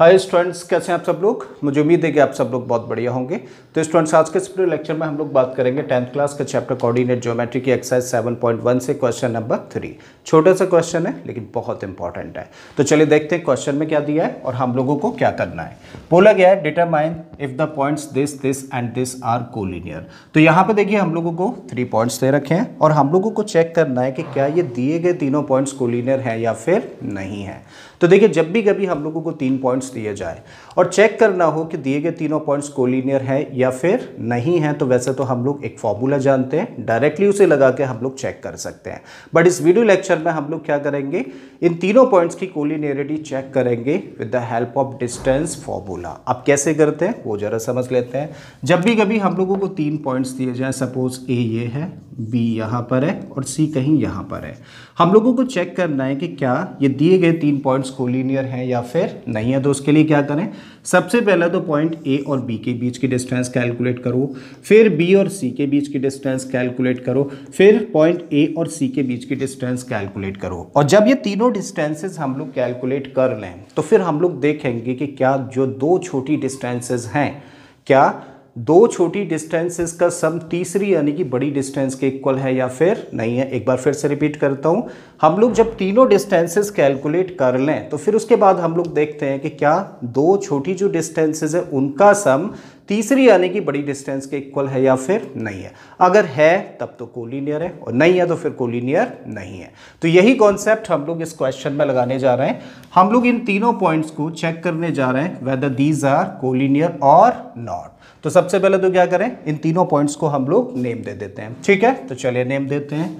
Hi students कैसे हैं आप सब लोग? मुझे उम्मीद है कि आप सब लोग बहुत बढ़िया होंगे। तो स्टूडेंट्स आज के इस पूरे लेक्चर में हम लोग बात करेंगे टेंथ क्लास के चैप्टर कोऑर्डिनेट ज्योमेट्री की एक्सरसाइज 7.1 से क्वेश्चन नंबर थ्री छोटा सा क्वेश्चन है, लेकिन बहुत इंपॉर्टेंट है। तो चलिए देखते हैं क्वेश्चन में क्या दिया है और हम लोगों को क्या करना है। बोला गया है determine if the points this this and this are collinear तो यहाँ पर देखिए हम लोगों को थ्री पॉइंट्स दे रखे हैं और हम लोगों को चेक करना है कि क्या ये दिए गए तीनों पॉइंट्स कोलिनियर है या फिर नहीं है। तो देखिए, जब भी कभी हम लोगों को तीन पॉइंट्स दिए जाए। और चेक करना हो कि दिए गए तीनों पॉइंट्स कोलिनियर है या फिर नहीं है तो वैसे तो हम लोग एक फॉर्मूला जानते हैं डायरेक्टली उसे लगा के हम लोग चेक कर सकते हैं। बट इस वीडियो लेक्चर में हम लोग क्या करेंगे? इन तीनों पॉइंट्स की कोलिनियरिटी चेक करेंगे with the help of distance formula अब कैसे करते हैं? वो जरा समझ लेते हैं। जब भी कभी हम लोगों को तीन पॉइंट्स दिए जाए सपोज़ ए ये है बी यहाँ पर है और सी कहीं यहाँ पर है। हम लोगों को चेक करना है कि क्या ये दिए गए तीन पॉइंट्स कोलिनियर हैं या फिर नहीं है। तो उसके लिए क्या करें? सबसे पहले तो पॉइंट ए और बी के बीच की डिस्टेंस कैलकुलेट करो। फिर बी और सी के बीच की डिस्टेंस कैलकुलेट करो। फिर पॉइंट ए और सी के बीच की डिस्टेंस कैलकुलेट करो। और जब ये तीनों डिस्टेंसेज हम लोग कैलकुलेट कर लें तो फिर हम लोग देखेंगे कि क्या जो दो छोटी डिस्टेंसेज हैं, क्या दो छोटी डिस्टेंसेस का सम तीसरी यानी कि बड़ी डिस्टेंस के इक्वल है या फिर नहीं है, एक बार फिर से रिपीट करता हूँ। हम लोग जब तीनों डिस्टेंसेस कैलकुलेट कर लें तो फिर उसके बाद हम लोग देखते हैं कि क्या दो छोटी जो डिस्टेंसेस है, उनका सम तीसरी यानी कि बड़ी डिस्टेंस के इक्वल है या फिर नहीं है। अगर है, तब तो कोलिनियर है, और नहीं है तो फिर कोलिनियर नहीं है। तो यही कॉन्सेप्ट हम लोग इस क्वेश्चन में लगाने जा रहे हैं। हम लोग इन तीनों पॉइंट्स को चेक करने जा रहे हैं वेदर दीज आर कोलिनियर और नॉट तो सबसे पहले तो क्या करें? इन तीनों पॉइंट्स को हम लोग नेम दे देते हैं। ठीक है? तो चलिए नेम देते हैं।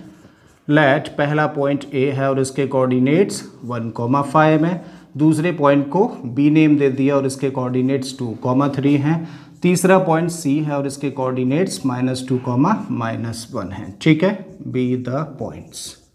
लेट पहला पॉइंट ए है और इसके कोऑर्डिनेट्स वन कॉमा फाइव है। दूसरे पॉइंट को बी नेम दे दिया और इसके कोऑर्डिनेट्स टू कॉमा थ्री हैं। तीसरा पॉइंट सी है और इसके coordinates minus two comma minus one है। ठीक है? Be the points.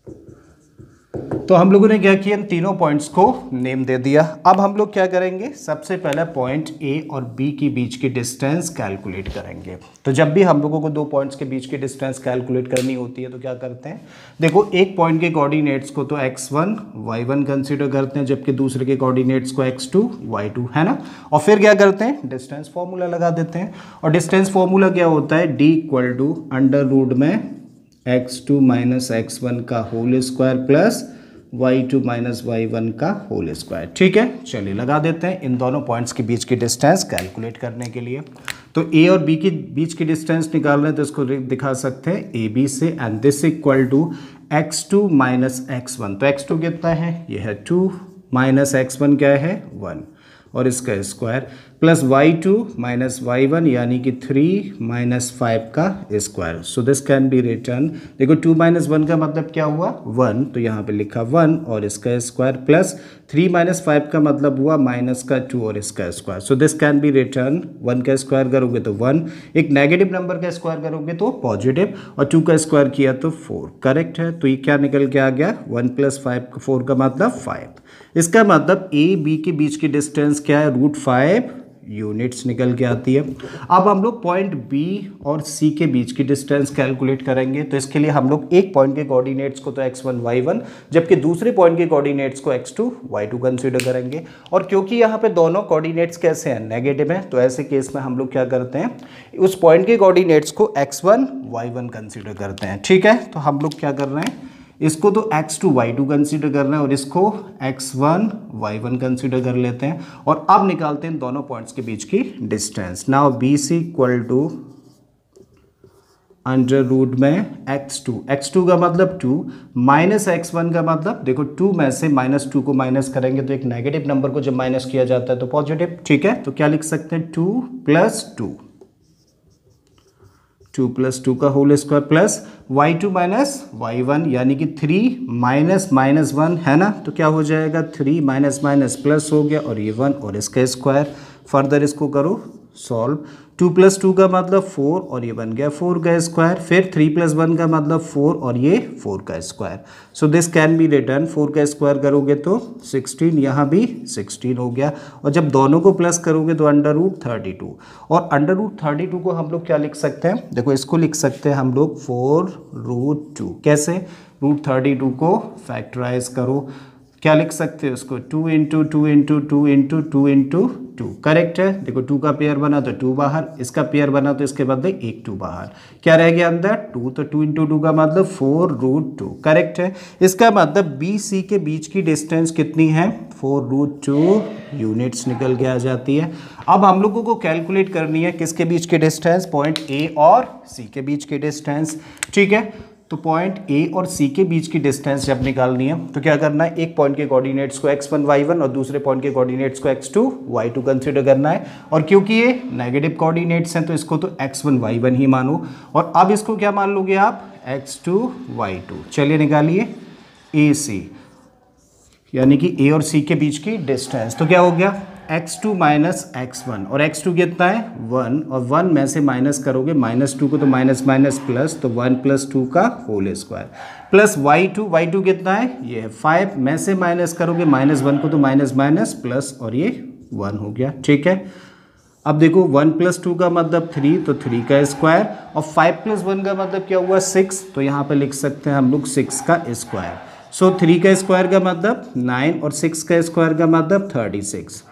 तो हम लोगों ने क्या किया? इन तीनों पॉइंट्स को नेम दे दिया। अब हम लोग क्या करेंगे? सबसे पहले पॉइंट ए और बी के बीच की डिस्टेंस कैलकुलेट करेंगे। तो जब भी हम लोगों को दो पॉइंट्स के बीच की डिस्टेंस कैलकुलेट करनी होती है तो क्या करते हैं? देखो, एक पॉइंट के कोऑर्डिनेट्स को तो x one y one consider करते हैं, जबकि दूसरे के कोऑर्डिनेट्स को एक्स टू वाई टू है ना? और फिर क्या करते हैं? डिस्टेंस फॉर्मूला लगा देते हैं। और डिस्टेंस फॉर्मूला क्या होता है? D equal to under root में x two minus x one का whole square plus y two minus y one का होल स्क्वायर ठीक है? चलिए, लगा देते हैं इन दोनों पॉइंट्स के बीच की डिस्टेंस कैलकुलेट करने के लिए। तो ए और बी के बीच की डिस्टेंस निकाल रहे हैं तो इसको दिखा सकते हैं ए बी से and this equal to x two minus x one तो एक्स टू कितना है? यह है टू माइनस एक्स वन क्या है? वन और इसका square plus y two minus y one, यानी कि थ्री माइनस फाइव का square. So this can be written देखो, टू माइनस वन का मतलब क्या हुआ? वन। तो यहाँ पे लिखा वन और इसका square plus three minus five का मतलब हुआ माइनस का टू और इसका square. So this can be written one का स्क्वायर करोगे तो वन। एक नेगेटिव नंबर का स्क्वायर करोगे तो पॉजिटिव और टू का स्क्वायर किया तो फोर। करेक्ट है? तो ये क्या निकल के आ गया? वन प्लस फाइव फोर का मतलब फाइव। इसका मतलब ए, बी के बीच की डिस्टेंस क्या है? रूट फाइव यूनिट्स निकल के आती है। अब हम लोग पॉइंट बी और सी के बीच की डिस्टेंस कैलकुलेट करेंगे। तो इसके लिए हम लोग एक पॉइंट के कोऑर्डिनेट्स को तो एक्स वन वाई वन जबकि दूसरे पॉइंट के कोऑर्डिनेट्स को x two y two consider करेंगे। और क्योंकि यहाँ पे दोनों कोऑर्डिनेट्स कैसे हैं? नेगेटिव हैं। तो ऐसे केस में हम लोग क्या करते हैं? उस पॉइंट के कोऑर्डिनेट्स को x one y one consider करते हैं। ठीक है? तो हम लोग क्या कर रहे हैं? इसको तो x two y two consider करना है और इसको x1 one y one consider कर लेते हैं और अब निकालते हैं दोनों पॉइंट्स के बीच की distance now B C equal to under root में x2 x2 का मतलब 2 माइनस एक्स वन का मतलब देखो 2 में से माइनस टू को माइनस करेंगे तो एक नेगेटिव नंबर को जब माइनस किया जाता है तो पॉजिटिव ठीक है? तो क्या लिख सकते हैं? 2 plus two two plus two का whole square plus y two minus y one, यानी कि थ्री माइनस माइनस वन, है ना? तो क्या हो जाएगा? थ्री माइनस माइनस प्लस हो गया और ये वन और इसका स्क्वायर। फर्दर इसको करो, सॉल्व। टू प्लस टू का मतलब फोर और ये बन गया फोर का स्क्वायर, फिर थ्री प्लस वन का मतलब फोर और ये फोर का square. So this can be written four का स्क्वायर करोगे तो सिक्सटीन, यहाँ भी सिक्सटीन हो गया। और जब दोनों को प्लस करोगे तो अंडर रूट थर्टी टू और अंडर रूट थर्टी टू को हम लोग क्या लिख सकते हैं? देखो, इसको लिख सकते हैं हम लोग फोर रूट टू कैसे? रूट थर्टी टू को फैक्टराइज करो। क्या लिख सकते हैं उसको? Two into two into two into two into two. Correct है? देखो, टू का पेयर बना तो टू बाहर, इसका पेयर बना तो इसके बदले एक टू बाहर। क्या रह गया अंदर? टू तो टू इंटू टू का मतलब फोर रूट टू करेक्ट है? इसका मतलब बी सी के बीच की डिस्टेंस कितनी है? फोर रूट टू यूनिट्स निकल के आ जाती है। अब हम लोगों को कैलकुलेट करनी है किसके बीच की डिस्टेंस पॉइंट ए और सी के बीच की डिस्टेंस ठीक है? तो पॉइंट ए और सी के बीच की डिस्टेंस जब निकालनी है तो क्या करना है? एक पॉइंट के कोऑर्डिनेट्स को एक्स वन वाई वन और दूसरे पॉइंट के कोऑर्डिनेट्स को x two y two consider करना है। और क्योंकि ये नेगेटिव कोऑर्डिनेट्स हैं तो इसको तो एक्स वन वाई वन ही मानो। और अब इसको क्या मान लोगे आप? एक्स टू वाई टू चलिए निकालिए ए सी यानी कि ए और सी के बीच की डिस्टेंस तो क्या हो गया? X two minus x one और एक्स टू कितना है? वन और वन में से माइनस करोगे माइनस टू को तो माइनस माइनस प्लस तो वन प्लस टू का whole square plus y two y two कितना है? ये है फाइव में से माइनस करोगे माइनस वन को तो माइनस माइनस प्लस और ये वन हो गया. ठीक है? अब देखो वन प्लस टू का मतलब थ्री तो थ्री का स्क्वायर और फाइव प्लस वन का मतलब क्या हुआ? सिक्स तो यहाँ पर लिख सकते हैं हम लोग सिक्स का स्क्वायर सो थ्री का स्क्वायर का मतलब नाइन और सिक्स का स्क्वायर का मतलब थर्टी सिक्स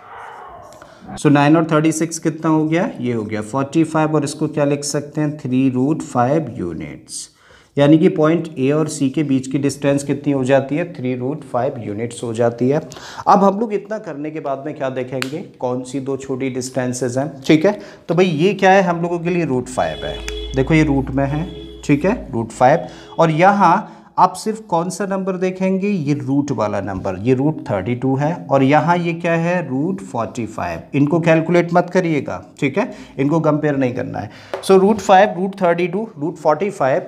सो नाइन और थर्टी सिक्स कितना हो गया? ये हो गया फोर्टी फाइव और इसको क्या लिख सकते हैं? थ्री रूट फाइव यूनिट्स यानी कि पॉइंट ए और सी के बीच की डिस्टेंस कितनी हो जाती है? थ्री रूट फाइव यूनिट्स हो जाती है। अब हम लोग इतना करने के बाद में क्या देखेंगे? कौन सी दो छोटी डिस्टेंसेज हैं? ठीक है? तो भाई ये क्या है हम लोगों के लिए रूट फाइव है। देखो ये रूट में है। ठीक है? रूट फाइव और यहाँ आप सिर्फ़ कौन सा नंबर देखेंगे? ये रूट वाला नंबर ये रूट थर्टी टू है और यहाँ ये क्या है? रूट फोर्टी फाइव इनको कैलकुलेट मत करिएगा, ठीक है? इनको कंपेयर नहीं करना है। So root five root thirty two root forty five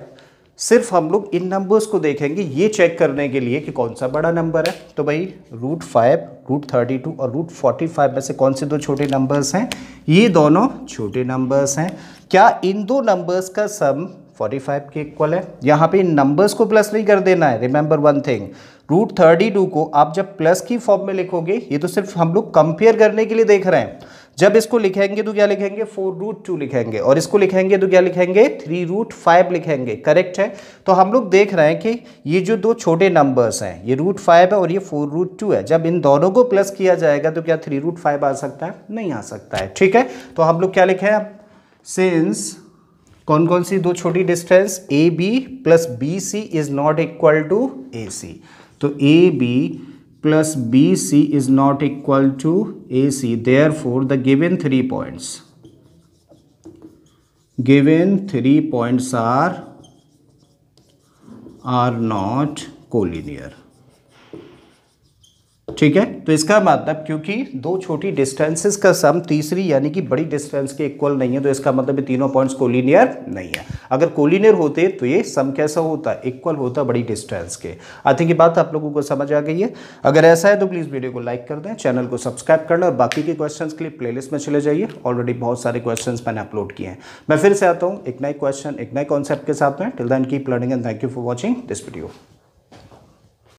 सिर्फ़ हम लोग इन नंबर्स को देखेंगे ये चेक करने के लिए कि कौन सा बड़ा नंबर है। तो भाई root five root thirty two और रूट फोर्टी फाइव में से कौन से दो छोटे नंबर्स हैं? ये दोनों छोटे नंबर्स हैं। क्या इन दो नंबर्स का सम 45 के इक्वल है। यहाँ पे नंबर्स को प्लस नहीं कर देना है। Remember one thing root thirty two को आप जब प्लस की फॉर्म में लिखोगे, ये तो सिर्फ़ हम लोग कंपेयर करने के लिए देख रहे हैं। जब इसको लिखेंगे तो क्या लिखेंगे? फोर रूट टू लिखेंगे। और इसको लिखेंगे तो क्या लिखेंगे? थ्री रूट फाइव लिखेंगे। करेक्ट है? तो हम लोग देख रहे हैं कि ये जो दो छोटे नंबर्स हैं, ये रूट फाइव है और ये फोर रूट टू है। जब इन दोनों को प्लस किया जाएगा तो क्या थ्री रूट फाइव आ सकता है? नहीं आ सकता है। ठीक है? तो हम लोग क्या लिखे हैं सिंस कौन कौन सी दो छोटी distance A B plus B C is not equal to A C तो A B plus B C is not equal to A C therefore the given three points given three points are are not collinear ठीक है? तो इसका मतलब क्योंकि दो छोटी distances का सम तीसरी यानी कि बड़ी डिस्टेंस के इक्वल नहीं है तो इसका मतलब ये तीनों पॉइंट्स कोलिनियर नहीं है। अगर कोलिनियर होते तो ये सम कैसा होता? इक्वल होता बड़ी डिस्टेंस के। आई थिंक ये बात आप लोगों को समझ आ गई है। अगर ऐसा है तो प्लीज़ वीडियो को लाइक कर दें चैनल को सब्सक्राइब करना और बाकी के क्वेश्चन के लिए प्ले में चले जाइए। ऑलरेडी बहुत सारे क्वेश्चन मैंने अपलोड किए हैं। मैं फिर से आता हूँ एक नए क्वेश्चन एक नए कॉन्सेप्ट के साथ में। Till then keep learning and thank you for watching this video